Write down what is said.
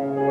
Bye.